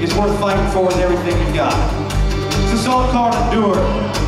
is worth fighting for with everything you've got. It's a song called Endure.